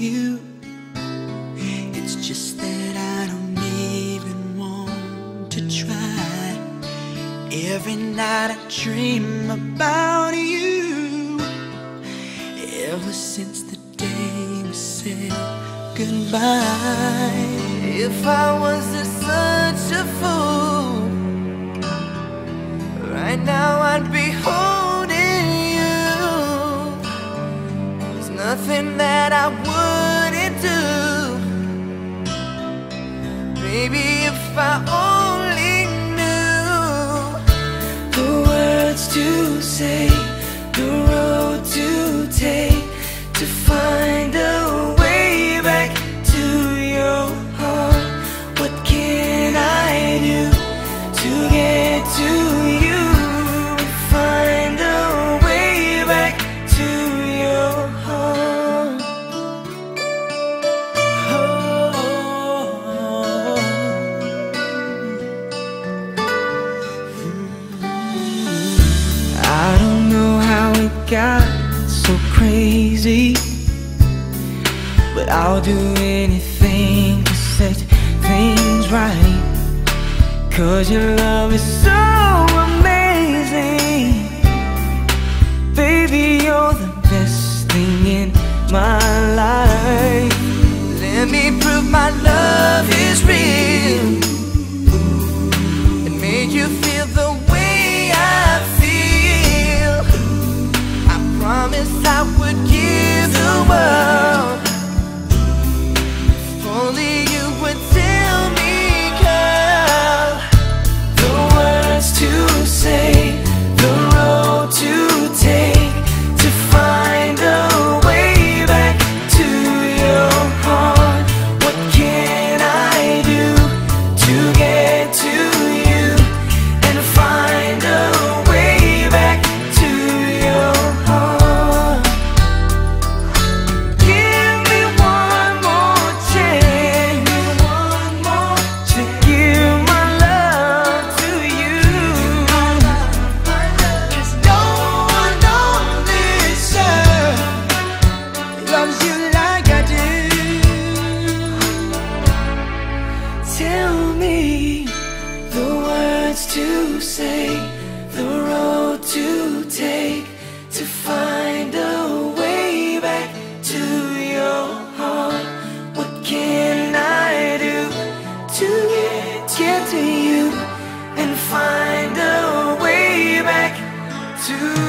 you. It's just that I don't even want to try. Every night I dream about you. Ever since the day we said goodbye. If I wasn't such a fool, right now I'd be holding you. There's nothing that I would do. Baby, if I only knew the words to say, the road to take to find got so crazy, but I'll do anything to set things right. Cause your love is so amazing. Baby, you're the best thing in my life. Let me prove my love is real Do.